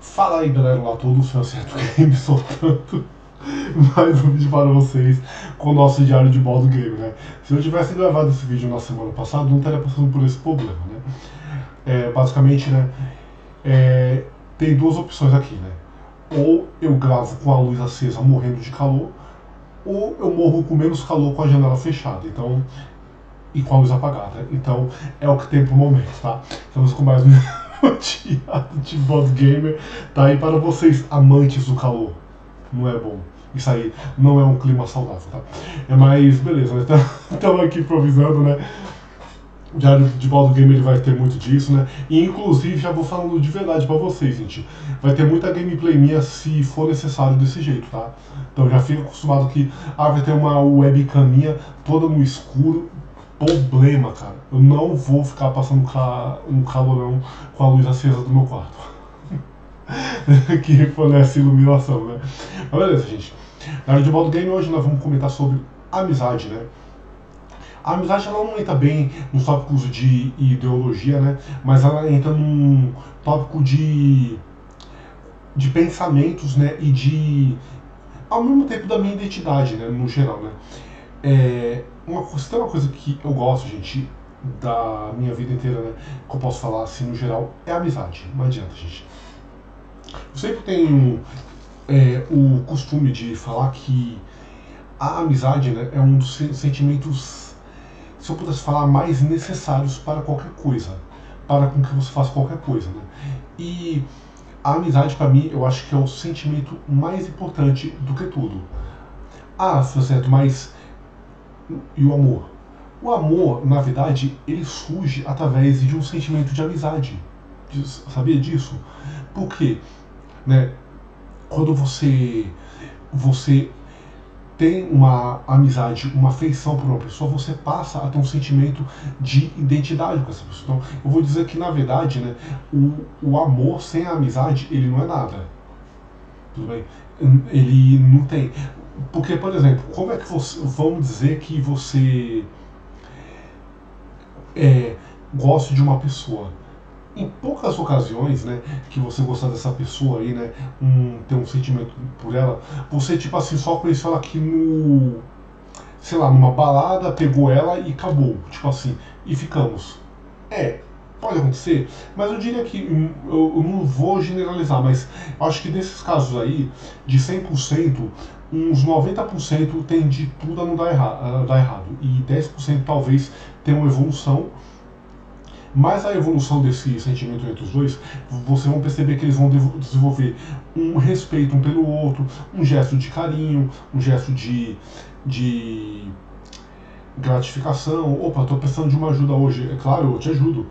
Fala aí galera, lá todos, foi certo game soltando mais um vídeo para vocês com o nosso diário de bordo game, né? Se eu tivesse gravado esse vídeo na semana passada, não estaria passando por esse problema, né? É, basicamente, né, é, tem duas opções aqui, né? Ou eu gravo com a luz acesa morrendo de calor, ou eu morro com menos calor com a janela fechada. Então, e com a luz apagada. Então, é o que tem pro momento, tá? Estamos com mais um teatro de board gamer tá aí para vocês amantes do calor. Não é bom. Isso aí não é um clima saudável, tá? É mais beleza, né? Estamos aqui improvisando, né? O Diário de Baldo Gamer ele vai ter muito disso, né? E inclusive já vou falando de verdade para vocês, gente. Vai ter muita gameplay minha se for necessário desse jeito, tá? Então já fica acostumado que ah, vai ter uma webcam minha toda no escuro, problema, cara. Eu não vou ficar passando um calorão com a luz acesa do meu quarto. que fornece iluminação, né? Mas beleza, gente. Na hora de modo game hoje nós vamos comentar sobre amizade, né? A amizade ela não entra bem nos tópicos de ideologia, né? Mas ela entra num tópico de, de pensamentos, né? E de ao mesmo tempo da minha identidade, né? No geral, né? É, uma, se tem uma coisa que eu gosto, gente, da minha vida inteira, né, que eu posso falar assim no geral, é amizade. Não adianta, gente. Eu sempre tenho é, o costume de falar que a amizade né, é um dos sentimentos, se eu pudesse falar, mais necessários para qualquer coisa, para com que você faça qualquer coisa. Né? E a amizade, para mim, eu acho que é o sentimento mais importante do que tudo. Ah, certo, mas e o amor. O amor, na verdade, ele surge através de um sentimento de amizade. Sabia disso? Porque, né, quando você você tem uma amizade, uma afeição por uma pessoa, você passa a ter um sentimento de identidade com essa pessoa. Então, eu vou dizer que, na verdade, né, o, o amor sem a amizade, ele não é nada. Tudo bem? Ele não tem. Porque, por exemplo, como é que você. Vamos dizer que você é, gosta de uma pessoa. Em poucas ocasiões, né, que você gostar dessa pessoa aí, né, um, ter um sentimento por ela, você, tipo assim, só conheceu ela aqui no. sei lá, numa balada, pegou ela e acabou. Tipo assim, e ficamos. É, Pode acontecer, mas eu diria que hum, eu, eu não vou generalizar, mas acho que nesses casos aí, de 100%, uns 90% tem de tudo a não dar, erra, dar errado. E 10% talvez tenha uma evolução. Mas a evolução desse sentimento entre os dois, vocês vão perceber que eles vão desenvolver um respeito um pelo outro, um gesto de carinho, um gesto de, de gratificação. Opa, estou precisando de uma ajuda hoje. É claro, eu te ajudo.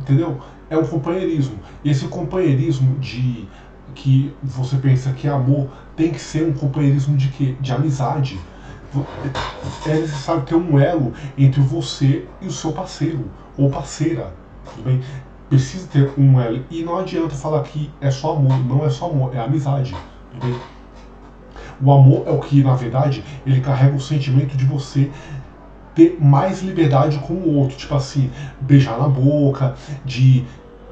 Entendeu? É um companheirismo. E esse companheirismo de que você pensa que amor tem que ser um companheirismo de quê? De amizade. É necessário ter um elo entre você e o seu parceiro ou parceira. Tudo bem? Precisa ter um elo. E não adianta falar que é só amor. Não é só amor, é amizade. Tudo bem? O amor é o que, na verdade, ele carrega o sentimento de você ter mais liberdade com o outro, tipo assim, beijar na boca, de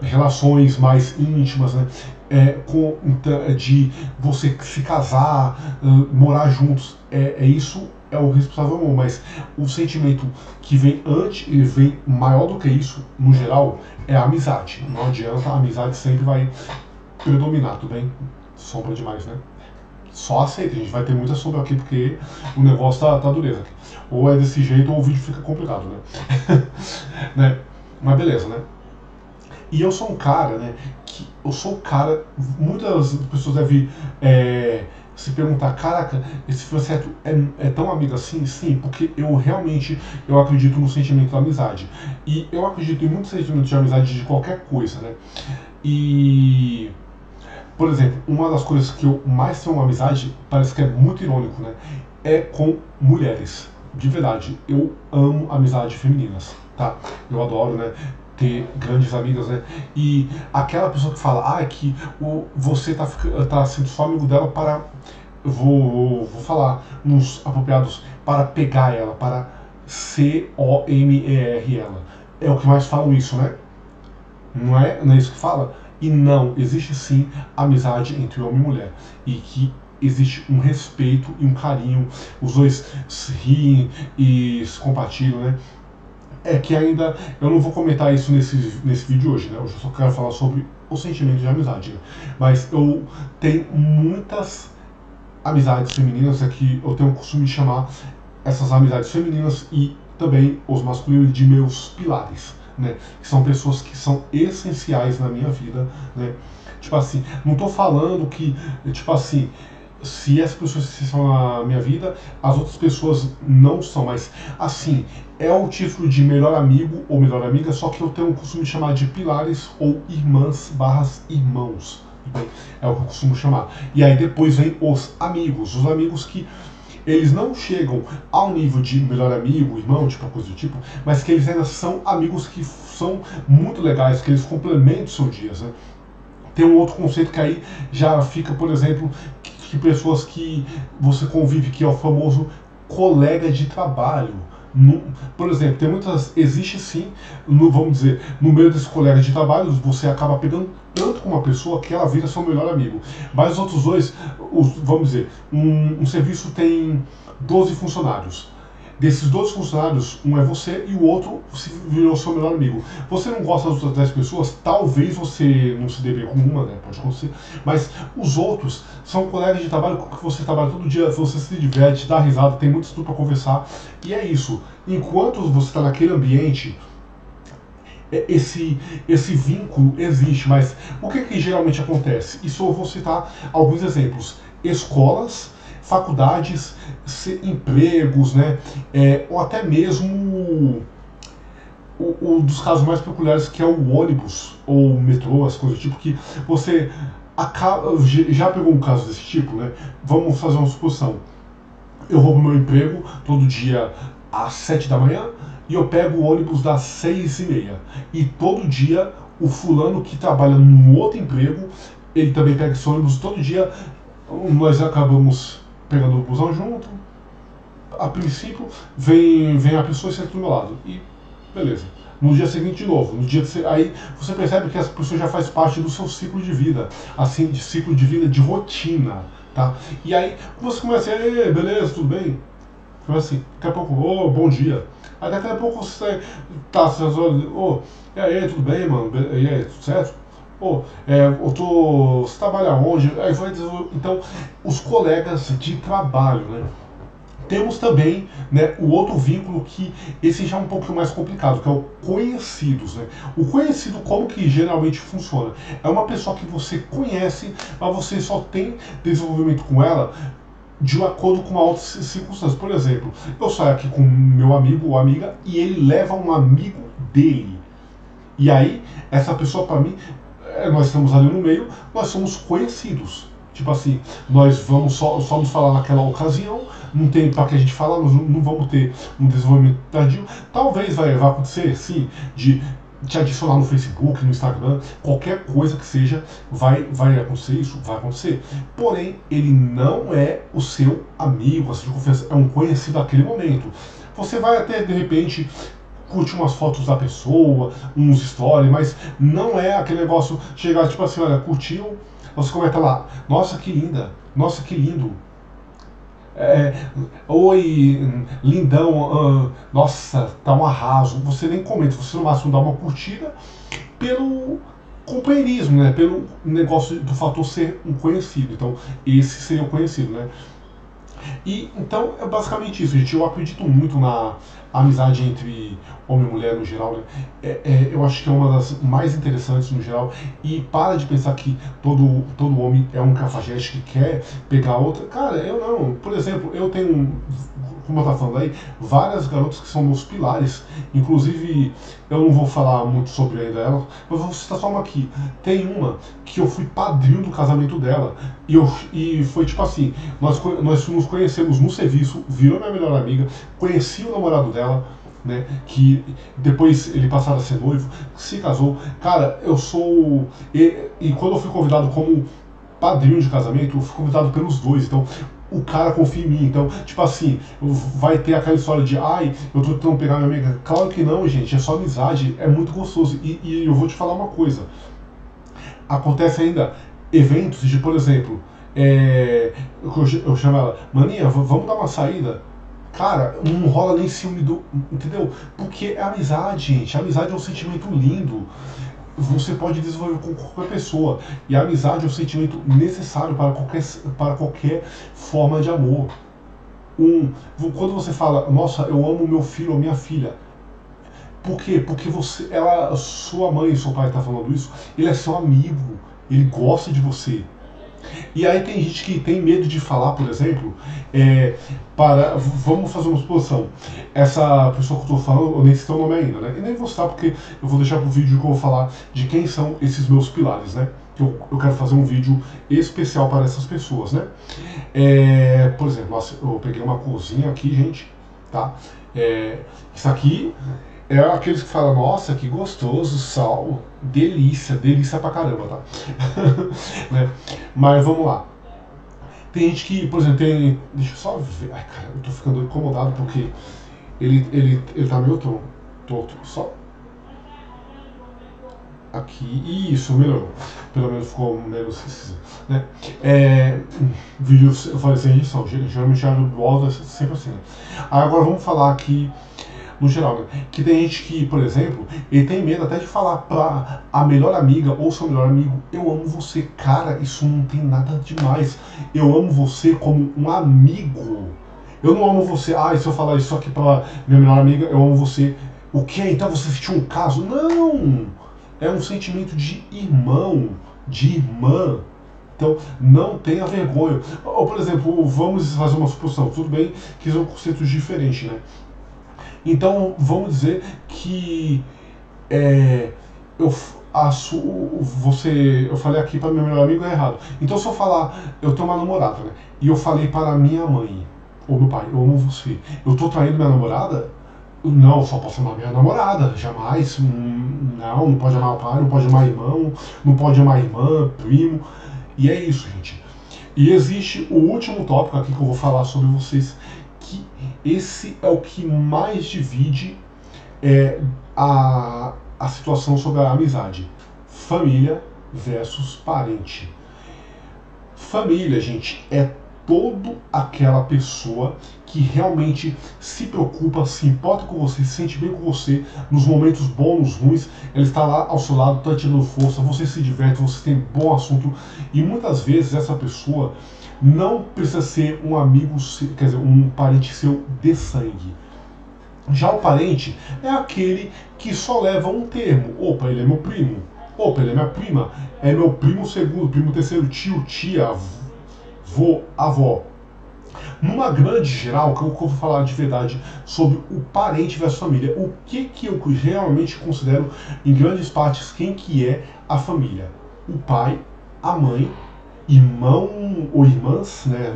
relações mais íntimas, né? É, com, então, de você se casar, morar juntos, é, é, isso é o responsável amor, mas o sentimento que vem antes e vem maior do que isso, no geral, é a amizade. Não adianta, a amizade sempre vai predominar, tudo bem? Sombra demais, né? só aceita. A gente vai ter muita sombra aqui porque o negócio tá, tá dureza. Ou é desse jeito ou o vídeo fica complicado, né? né? Mas beleza, né? E eu sou um cara, né? Que eu sou um cara. Muitas pessoas devem é, se perguntar: caraca, esse Franceto é, é tão amigo assim? Sim, porque eu realmente eu acredito no sentimento da amizade. E eu acredito em muitos sentimentos de amizade de qualquer coisa, né? E por exemplo, uma das coisas que eu mais tenho uma amizade, parece que é muito irônico, né? É com mulheres. De verdade, eu amo amizade femininas, tá? Eu adoro, né? Ter grandes amigas, né? E aquela pessoa que fala, ah, que o, você tá, tá sendo só amigo dela para. Vou, vou falar nos apropriados para pegar ela, para C-O-M-E-R ela. É o que mais falam isso, né? Não é, não é isso que fala? E não, existe sim amizade entre homem e mulher. E que existe um respeito e um carinho, os dois se riem e se compartilham, né? É que ainda, eu não vou comentar isso nesse, nesse vídeo hoje, né? Hoje eu só quero falar sobre o sentimento de amizade, né? Mas eu tenho muitas amizades femininas, é que eu tenho o costume de chamar essas amizades femininas e também os masculinos de meus pilares, né? Que são pessoas que são essenciais na minha vida, né? Tipo assim, não tô falando que, tipo assim, se as pessoas são na minha vida, as outras pessoas não são, mas assim, é o título de melhor amigo ou melhor amiga, só que eu tenho o costume de chamar de pilares ou irmãs barras irmãos. É o que eu costumo chamar. E aí depois vem os amigos, os amigos que eles não chegam ao nível de melhor amigo, irmão, tipo coisa do tipo, mas que eles ainda são amigos que são muito legais, que eles complementam o seu dia. Né? Tem um outro conceito que aí já fica, por exemplo, que pessoas que você convive, que é o famoso colega de trabalho. No, por exemplo, tem muitas. Existe sim, no, vamos dizer, no meio desses colegas de trabalho, você acaba pegando tanto com uma pessoa que ela vira seu melhor amigo. Mas os outros dois, os, vamos dizer, um, um serviço tem 12 funcionários. Desses dois funcionários, um é você e o outro se virou seu melhor amigo. Você não gosta das outras 10 pessoas, talvez você não se dê bem com uma, né? Pode acontecer. Mas os outros são colegas de trabalho que você trabalha todo dia, você se diverte, dá risada, tem muito estudo para conversar. E é isso. Enquanto você está naquele ambiente, é, esse, esse vínculo existe, mas o que, que geralmente acontece? Isso eu vou citar alguns exemplos. Escolas faculdades, empregos, né? É, ou até mesmo um dos casos mais peculiares que é o ônibus ou o metrô, as coisas do tipo, que você acaba, já pegou um caso desse tipo, né? Vamos fazer uma suposição. Eu vou meu emprego todo dia às sete da manhã e eu pego o ônibus das seis e meia. E todo dia o fulano que trabalha num outro emprego, ele também pega esse ônibus todo dia. Nós acabamos pegando o busão junto. A princípio, vem, vem a pessoa e senta do meu lado. E beleza. No dia seguinte, de novo. No dia aí você percebe que essa pessoa já faz parte do seu ciclo de vida. Assim, de ciclo de vida, de rotina. Tá? E aí você começa a beleza, tudo bem? Começa assim, daqui a pouco, ô, oh, bom dia. Aí daqui a pouco você tá, você ô, oh, e aí, tudo bem, mano? E aí, tudo certo? Pô, é, eu tô, você trabalha onde? Aí vai então, os colegas de trabalho, né? Temos também né, o outro vínculo que esse já é um pouco mais complicado, que é o conhecidos. Né? O conhecido, como que geralmente funciona? É uma pessoa que você conhece, mas você só tem desenvolvimento com ela de acordo com uma outra circunstância. Por exemplo, eu saio aqui com meu amigo ou amiga e ele leva um amigo dele. E aí, essa pessoa para mim nós estamos ali no meio, nós somos conhecidos. Tipo assim, nós vamos só, só nos falar naquela ocasião, não tem para que a gente falar, nós não, vamos ter um desenvolvimento tardio. Talvez vai, vai acontecer, sim, de te adicionar no Facebook, no Instagram, qualquer coisa que seja, vai, vai acontecer isso, vai acontecer. Porém, ele não é o seu amigo, assim, de confiança, é um conhecido daquele momento. Você vai até, de repente, curte umas fotos da pessoa, uns stories, mas não é aquele negócio chegar tipo assim, olha, curtiu, você comenta lá, nossa que linda, nossa que lindo. É, Oi, lindão, uh, nossa, tá um arraso. Você nem comenta, você no máximo dá uma curtida pelo companheirismo, né? Pelo negócio do fator ser um conhecido. Então, esse seria o conhecido, né? E então é basicamente isso, gente. Eu acredito muito na amizade entre homem e mulher no geral. Né? É, é, eu acho que é uma das mais interessantes no geral. E para de pensar que todo, todo homem é um cafajeste que quer pegar outra. Cara, eu não. Por exemplo, eu tenho como eu estava falando aí, várias garotas que são meus pilares. Inclusive, eu não vou falar muito sobre ainda ela, mas vou citar só uma aqui. Tem uma que eu fui padrinho do casamento dela. E, eu, e foi tipo assim: nós, nós nos conhecemos no serviço, virou minha melhor amiga, conheci o namorado dela. Né, que depois ele passou a ser noivo, se casou. Cara, eu sou. E, e quando eu fui convidado como padrinho de casamento, eu fui convidado pelos dois. Então, o cara confia em mim. Então, tipo assim, vai ter aquela história de ai, eu tô tentando pegar minha amiga. Claro que não, gente, é só amizade, é muito gostoso. E, e eu vou te falar uma coisa. acontece ainda eventos de, por exemplo, é, eu, eu chamo ela, maninha, vamos dar uma saída. Cara, não rola nem ciúme do. Entendeu? Porque é amizade, gente. Amizade é um sentimento lindo. Você pode desenvolver com qualquer pessoa. E a amizade é um sentimento necessário para qualquer, para qualquer forma de amor. Um, quando você fala, nossa, eu amo meu filho ou minha filha. Por quê? Porque você, ela, sua mãe, seu pai está falando isso, ele é seu amigo, ele gosta de você. E aí tem gente que tem medo de falar, por exemplo, é, para. Vamos fazer uma suposição. Essa pessoa que eu estou falando, eu nem sei o nome ainda, né? E nem vou citar porque eu vou deixar o vídeo que eu vou falar de quem são esses meus pilares, né? Eu, eu quero fazer um vídeo especial para essas pessoas, né? É, por exemplo, eu peguei uma cozinha aqui, gente, tá? É, isso aqui é aqueles que falam, nossa, que gostoso, sal, delícia, delícia pra caramba, tá? né? Mas vamos lá. Tem gente que, por exemplo, tem. Deixa eu só ver. Ai, cara, eu tô ficando incomodado porque ele, ele, ele tá meio torto. Só. Aqui. Isso, melhorou. Pelo menos ficou menos. Né? É, vídeo, eu falei sem edição. Geralmente a volta é sempre assim. Né? Agora vamos falar aqui no geral, né? Que tem gente que, por exemplo, ele tem medo até de falar pra a melhor amiga ou seu melhor amigo, eu amo você. Cara, isso não tem nada demais. Eu amo você como um amigo. Eu não amo você, ah, se eu falar isso aqui pra minha melhor amiga, eu amo você. O que? Então você sentiu um caso? Não! É um sentimento de irmão, de irmã. Então, não tenha vergonha. Ou, por exemplo, vamos fazer uma suposição. Tudo bem que são conceitos diferentes, né? Então, vamos dizer que é, eu acho, você, eu falei aqui para meu melhor amigo é errado. Então, se eu falar, eu tenho uma namorada, né? E eu falei para minha mãe ou meu pai, eu amo você. Eu tô traindo minha namorada? Não, só posso amar minha namorada, jamais. Hum, não, não pode amar o pai, não pode amar irmão, não pode amar irmã, primo. E é isso, gente. E existe o último tópico aqui que eu vou falar sobre vocês, esse é o que mais divide é, a, a situação sobre a amizade. Família versus parente. Família, gente, é todo aquela pessoa que realmente se preocupa, se importa com você, se sente bem com você nos momentos bons, nos ruins, ela está lá ao seu lado, está te dando força, você se diverte, você tem bom assunto e muitas vezes essa pessoa não precisa ser um amigo, quer dizer, um parente seu de sangue. Já o parente é aquele que só leva um termo. Opa, ele é meu primo. Opa, ele é minha prima. É meu primo segundo, primo terceiro, tio, tia, avô, avó. Numa grande geral, que eu vou falar de verdade sobre o parente versus família, o que, que eu realmente considero, em grandes partes, quem que é a família? O pai, a mãe irmão ou irmãs, né,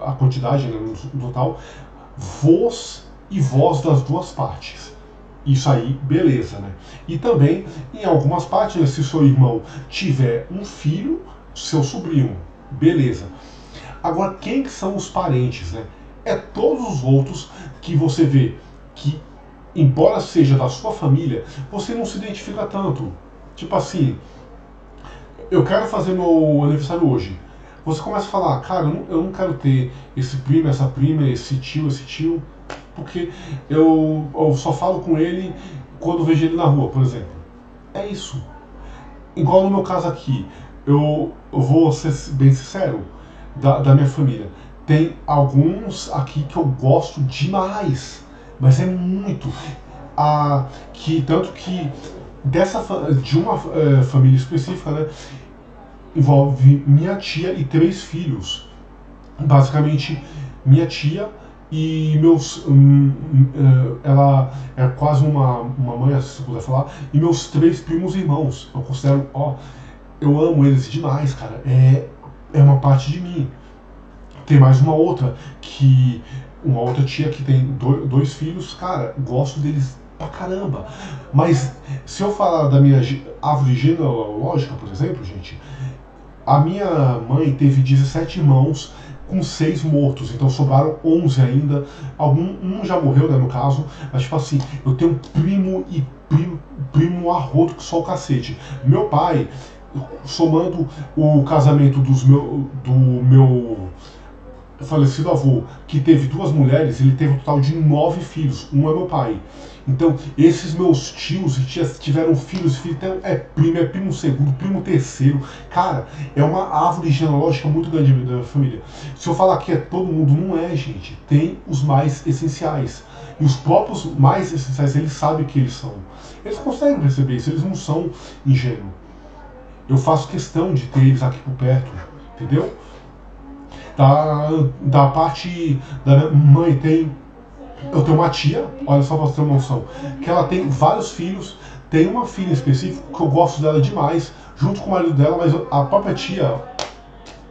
a quantidade né, no total, voz e voz das duas partes. Isso aí, beleza, né? E também, em algumas partes, né, se seu irmão tiver um filho, seu sobrinho, beleza. Agora, quem que são os parentes, né? É todos os outros que você vê que, embora seja da sua família, você não se identifica tanto. Tipo assim, eu quero fazer meu aniversário hoje. Você começa a falar, cara, eu não, eu não quero ter esse primo, essa prima, esse tio, esse tio, porque eu, eu só falo com ele quando vejo ele na rua, por exemplo. É isso. Igual no meu caso aqui, eu, eu vou ser bem sincero, da, da minha família. Tem alguns aqui que eu gosto demais, mas é muito. Ah, que tanto que dessa de uma uh, família específica, né, envolve minha tia e três filhos. Basicamente, minha tia e meus. Um, uh, ela é quase uma, uma mãe, se puder falar, e meus três primos irmãos. Eu considero, ó, eu amo eles demais, cara. É, é uma parte de mim. Tem mais uma outra, que. Uma outra tia que tem dois, filhos, cara, gosto deles pra caramba. Mas se eu falar da minha árvore genealógica, por exemplo, gente, a minha mãe teve 17 irmãos com seis mortos, então sobraram 11 ainda. Algum, um já morreu, né, no caso, mas tipo assim, eu tenho primo e primo, primo arroto que só o cacete. Meu pai somando o casamento dos meu, do meu falecido avô, que teve duas mulheres, ele teve um total de nove filhos. Um é meu pai. Então, esses meus tios e tias tiveram filhos. Então, é primo, é primo segundo, primo terceiro. Cara, é uma árvore genealógica muito grande da minha família. Se eu falar que é todo mundo, não é, gente. Tem os mais essenciais. E os próprios mais essenciais, eles sabem que eles são. Eles conseguem perceber isso, eles não são ingênuos. Eu faço questão de ter eles aqui por perto, entendeu? Da, da parte da minha mãe tem eu tenho uma tia, olha só pra você ter uma noção, que ela tem vários filhos, tem uma filha específica que eu gosto dela demais, junto com o marido dela, mas a própria tia,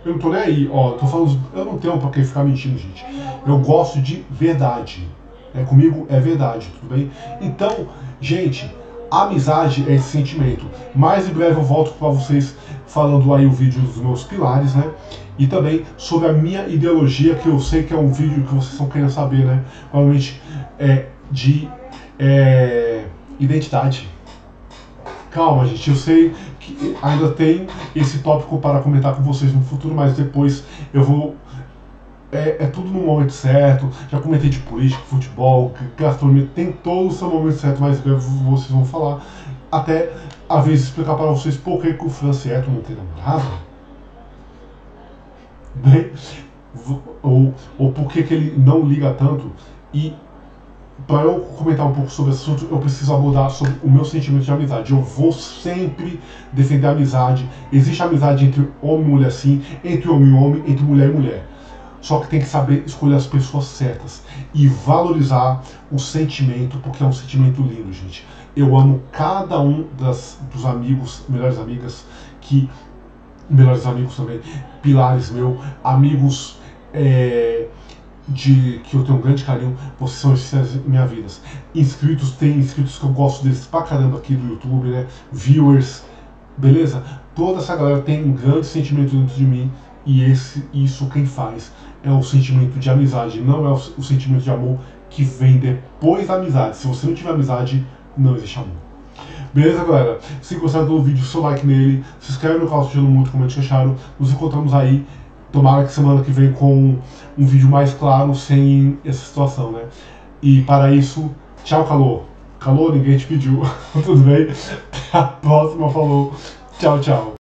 eu não tô nem aí, ó, tô falando, eu não tenho pra que ficar mentindo, gente. Eu gosto de verdade. É, comigo é verdade, tudo bem? Então, gente, amizade é esse sentimento. Mais em breve eu volto para vocês falando aí o vídeo dos meus pilares, né? E também sobre a minha ideologia, que eu sei que é um vídeo que vocês estão querendo saber, né? Provavelmente é de é, identidade. Calma, gente, eu sei que ainda tem esse tópico para comentar com vocês no futuro, mas depois eu vou é, é, tudo no momento certo. Já comentei de política, futebol, gastronomia, tem todo o seu momento certo, mas vocês vão falar. Até a vez explicar para vocês por que, que o Francieto não tem namorada. Bem, ou, ou por que, que ele não liga tanto. E para eu comentar um pouco sobre esse assunto, eu preciso abordar sobre o meu sentimento de amizade. Eu vou sempre defender a amizade. Existe amizade entre homem e mulher, sim, entre homem e homem, entre mulher e mulher. Só que tem que saber escolher as pessoas certas e valorizar o sentimento, porque é um sentimento lindo, gente. Eu amo cada um das, dos amigos, melhores amigas, que. Melhores amigos também, pilares meu, amigos é, de que eu tenho um grande carinho, vocês são essenciais em minha vida. Inscritos, tem inscritos que eu gosto deles pra caramba aqui do YouTube, né? Viewers, beleza? Toda essa galera tem um grande sentimento dentro de mim e esse, isso quem faz é o sentimento de amizade, não é o, o sentimento de amor que vem depois da amizade. Se você não tiver amizade, não existe amor. Beleza, galera? Se gostaram do vídeo, seu like nele, se inscreve no canal assistindo muito, comente o que acharam. Nos encontramos aí, tomara que semana que vem com um vídeo mais claro, sem essa situação, né? E para isso, tchau, calor. Calor, ninguém te pediu. Tudo bem? Até a próxima, falou. Tchau, tchau.